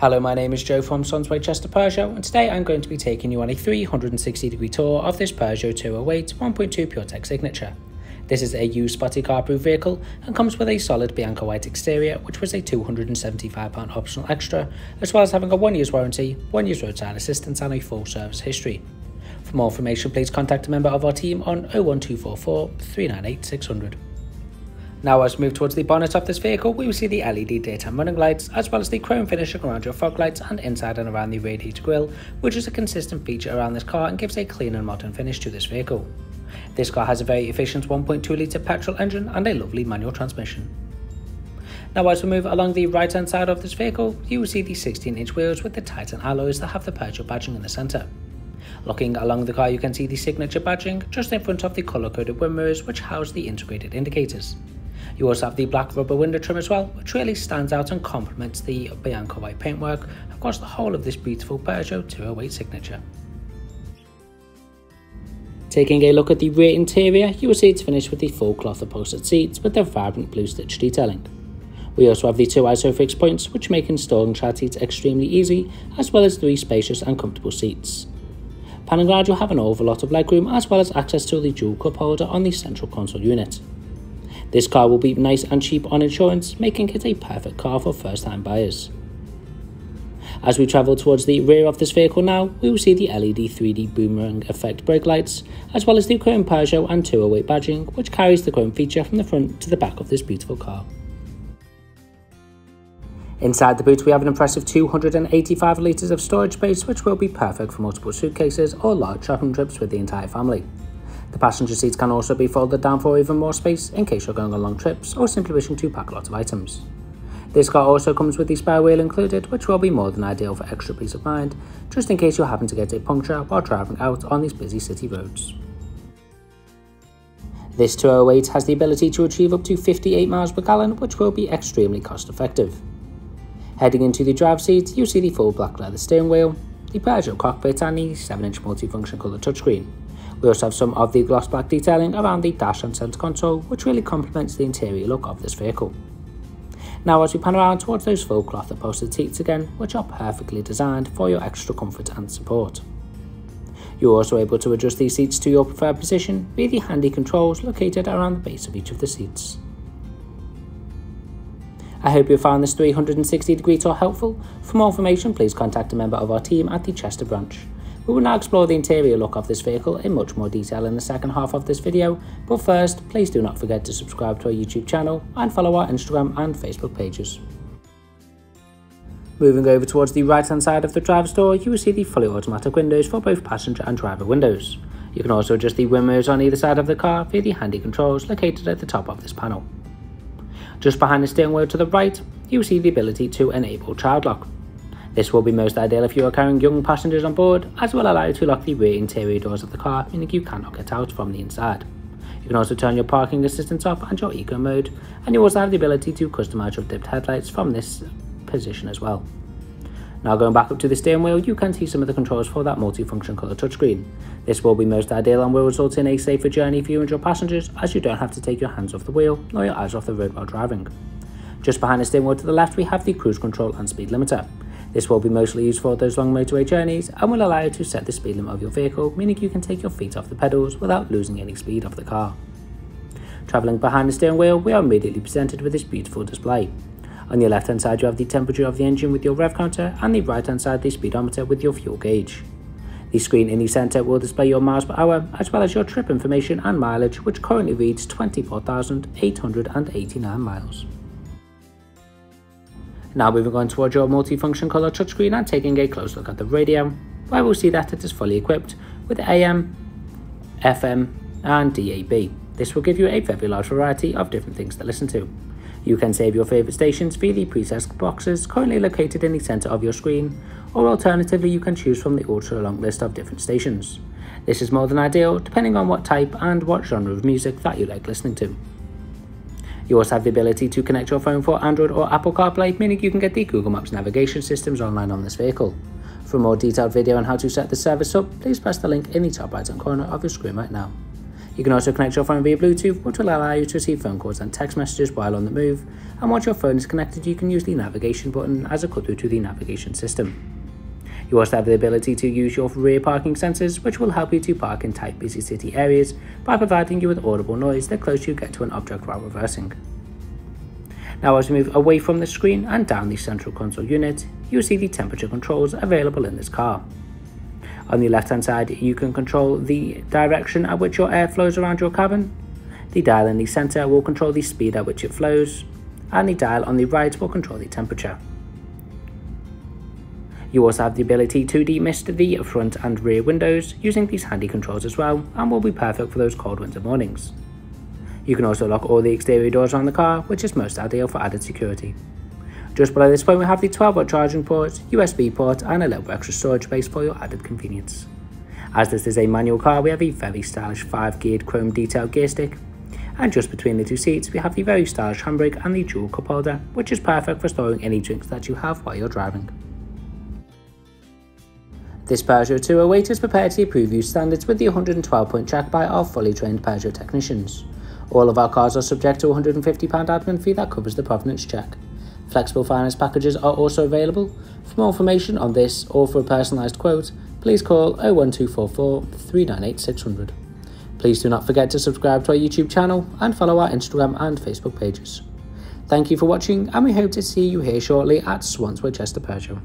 Hello, my name is Joe from Swansway Chester Peugeot, and today I'm going to be taking you on a 360 degree tour of this Peugeot 208 1.2 PureTech Signature. This is a used spotty car proof vehicle and comes with a solid Bianca white exterior, which was a £275 optional extra, as well as having a one year's warranty, one year's roadside assistance, and a full service history. For more information, please contact a member of our team on 01244 398 600. Now as we move towards the bonnet of this vehicle, we will see the LED daytime running lights, as well as the chrome finishing around your fog lights and inside and around the radiator grille, which is a consistent feature around this car and gives a clean and modern finish to this vehicle. This car has a very efficient 1.2 litre petrol engine and a lovely manual transmission. Now as we move along the right hand side of this vehicle, you will see the 16 inch wheels with the Titan alloys that have the Peugeot badging in the centre. Looking along the car you can see the signature badging just in front of the colour coded wind mirrors which house the integrated indicators. You also have the black rubber window trim as well, which really stands out and complements the Bianca white paintwork across the whole of this beautiful Peugeot 208 signature. Taking a look at the rear interior, you will see it's finished with the full cloth upholstered seats with their vibrant blue stitch detailing. We also have the two ISOFIX points which make installing child seats extremely easy, as well as three spacious and comfortable seats. Pan and you'll have an awful lot of legroom as well as access to the dual cup holder on the central console unit. This car will be nice and cheap on insurance, making it a perfect car for first time buyers. As we travel towards the rear of this vehicle now, we will see the LED 3D boomerang effect brake lights, as well as the chrome Peugeot and 208 badging, which carries the chrome feature from the front to the back of this beautiful car. Inside the boot we have an impressive 285 litres of storage space which will be perfect for multiple suitcases or large shopping trips with the entire family. The passenger seats can also be folded down for even more space in case you're going on long trips or simply wishing to pack a lot of items. This car also comes with the spare wheel included, which will be more than ideal for extra peace of mind, just in case you happen to get a puncture while driving out on these busy city roads. This 208 has the ability to achieve up to 58 miles per gallon, which will be extremely cost effective. Heading into the drive seat, you see the full black leather steering wheel, the Peugeot cockpit and the 7-inch multifunction colour touchscreen. We also have some of the gloss black detailing around the dash and centre console, which really complements the interior look of this vehicle. Now as we pan around towards those full cloth upholstered seats again, which are perfectly designed for your extra comfort and support. You're also able to adjust these seats to your preferred position via the handy controls located around the base of each of the seats. I hope you found this 360 degree tour helpful. For more information, please contact a member of our team at the Chester branch. We will now explore the interior look of this vehicle in much more detail in the second half of this video, but first, please do not forget to subscribe to our YouTube channel and follow our Instagram and Facebook pages. Moving over towards the right hand side of the driver's door, you will see the fully automatic windows for both passenger and driver windows. You can also adjust the windows on either side of the car via the handy controls located at the top of this panel. Just behind the steering wheel to the right, you will see the ability to enable child lock. This will be most ideal if you are carrying young passengers on board, as will allow you to lock the rear interior doors of the car, meaning you cannot get out from the inside. You can also turn your parking assistance off and your eco mode, and you also have the ability to customize your dipped headlights from this position as well. Now going back up to the steering wheel, you can see some of the controls for that multifunction colour touchscreen. This will be most ideal and will result in a safer journey for you and your passengers as you don't have to take your hands off the wheel nor your eyes off the road while driving. Just behind the steering wheel to the left we have the cruise control and speed limiter. This will be mostly used for those long motorway journeys and will allow you to set the speed limit of your vehicle, meaning you can take your feet off the pedals without losing any speed of the car. Travelling behind the steering wheel, we are immediately presented with this beautiful display. On your left hand side you have the temperature of the engine with your rev counter and the right hand side the speedometer with your fuel gauge. The screen in the centre will display your miles per hour as well as your trip information and mileage which currently reads 24,889 miles. Now moving on towards your multifunction colour touchscreen and taking a close look at the radio, where we'll see that it is fully equipped with AM, FM and DAB. This will give you a very large variety of different things to listen to. You can save your favourite stations via the preset boxes currently located in the centre of your screen, or alternatively you can choose from the ultra long list of different stations. This is more than ideal depending on what type and what genre of music that you like listening to. You also have the ability to connect your phone for Android or Apple CarPlay, meaning you can get the Google Maps navigation systems online on this vehicle. For a more detailed video on how to set the service up, please press the link in the top right hand corner of your screen right now. You can also connect your phone via Bluetooth, which will allow you to receive phone calls and text messages while on the move. And once your phone is connected, you can use the navigation button as a cut through to the navigation system. You also have the ability to use your rear parking sensors, which will help you to park in tight busy city areas by providing you with audible noise the closer you get to an object while reversing. Now as we move away from the screen and down the central console unit, you'll see the temperature controls available in this car. On the left hand side you can control the direction at which your air flows around your cabin, the dial in the centre will control the speed at which it flows, and the dial on the right will control the temperature. You also have the ability to demist the front and rear windows using these handy controls as well and will be perfect for those cold winter mornings. You can also lock all the exterior doors around the car which is most ideal for added security. Just below this point we have the 12 volt charging port, USB port and a little extra storage space for your added convenience. As this is a manual car we have a very stylish 5 geared chrome detailed gear stick and just between the two seats we have the very stylish handbrake and the dual cup holder which is perfect for storing any drinks that you have while you're driving. This Peugeot 208 is prepared to approve use standards with the 112 point check by our fully trained Peugeot technicians. All of our cars are subject to a £150 admin fee that covers the provenance check. Flexible finance packages are also available. For more information on this or for a personalised quote, please call 01244 398 600. Please do not forget to subscribe to our YouTube channel and follow our Instagram and Facebook pages. Thank you for watching and we hope to see you here shortly at Swansway Chester Peugeot.